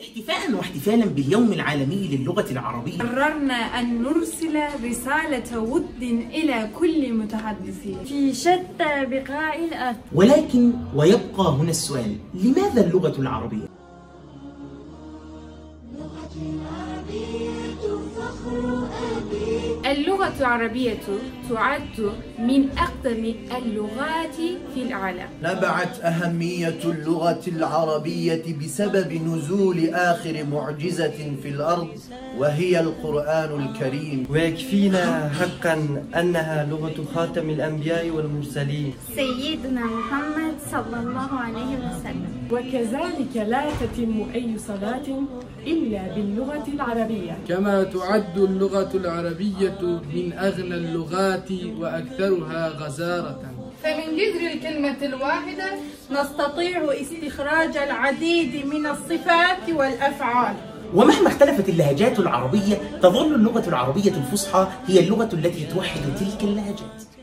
احتفاء واحتفالا باليوم العالمي للغة العربية. قررنا أن نرسل رسالة ود إلى كل متحدثين. في شتى بقاع الأرض. ولكن ويبقى هنا السؤال لماذا اللغة العربية؟ اللغة العربية تعد من أقدم اللغات في العالم. نبعت أهمية اللغة العربية بسبب نزول آخر معجزة في الأرض وهي القرآن الكريم. ويكفينا حقا أنها لغة خاتم الأنبياء والمرسلين. سيدنا محمد صلى الله عليه وسلم. وكذلك لا تتم أي صلاة إلا باللغة العربية. كما تعد اللغة العربية من أغنى اللغات وأكثرها غزارة. فمن جذر الكلمة الواحدة نستطيع استخراج العديد من الصفات والأفعال. ومهما اختلفت اللهجات العربية تظل اللغة العربية الفصحى هي اللغة التي توحد تلك اللهجات.